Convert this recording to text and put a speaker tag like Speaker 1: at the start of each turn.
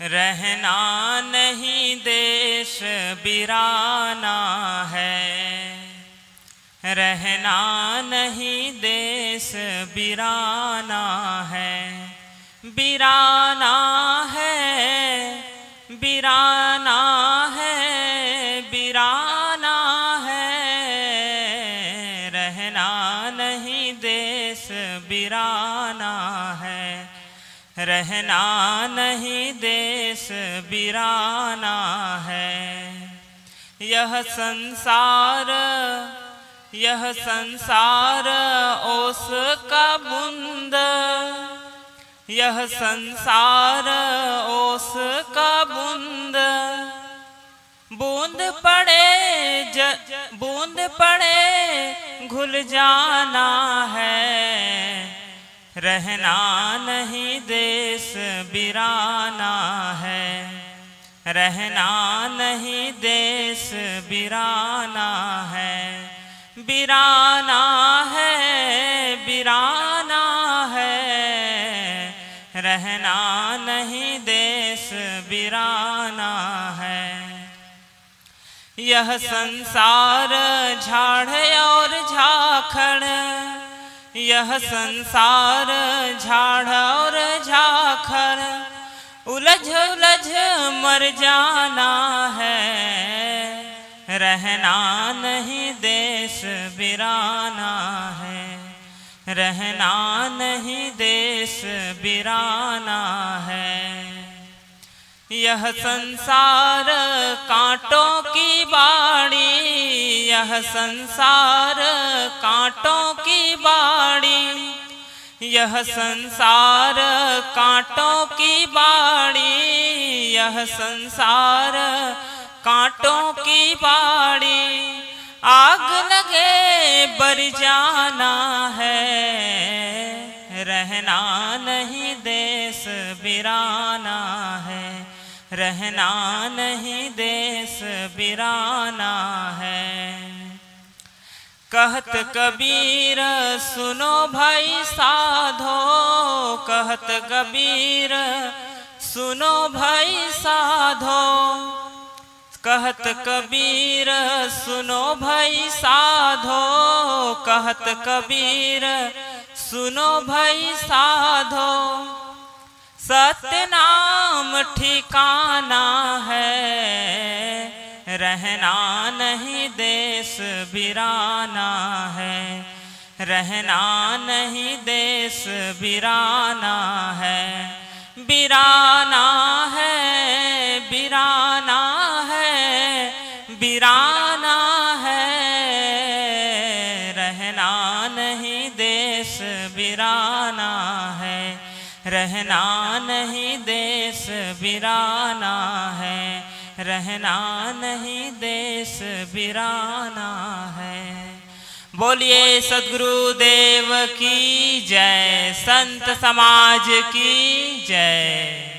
Speaker 1: रहना नहीं देश बिराना है। रहना नहीं देश बिराना है। बिराना है बिराना है बिराना है। रहना नहीं देश बिराना है। रहना नहीं देश बिराना है। यह संसार यह संसार ओस का बुंद। यह संसार ओस का बूंद। बूंद पड़े ज, बूंद पड़े घुल जाना है। रहना नहीं देश बिराना है। रहना नहीं देश बिराना है। बिराना है बिराना है। रहना नहीं देश बिराना है। यह संसार झाड़ और झाखड़ यह संसार झाड़ और झाखर, उलझ उलझ मर जाना है। रहना नहीं, देश बिराना है। रहना नहीं, देश बिराना है। यह संसार कांटों की बाड़ी यह संसार कांटों की बाड़ी। यह संसार कांटों की बाड़ी। यह संसार कांटों की बाड़ी। आग लगे बर जाना है। रहना नहीं देश बिराना है। रहना नहीं देश बिराना है। कहत कबीर, सुनो भाई साधो। कहत कबीर, सुनो भाई साधो। कहत कबीर, सुनो भाई साधो। कहत कबीर, सुनो भाई साधो। सत्य नाम ठिकाना है रहना नहीं देश बिराना है। रहना नहीं देश बिराना है। बिराना है बिराना है बिराना है। रहना नहीं देश बिराना है। रहना नहीं देश बिराना है। रहना नहीं देश बिराना है। बोलिए सदगुरु देव की जय संत समाज की जय।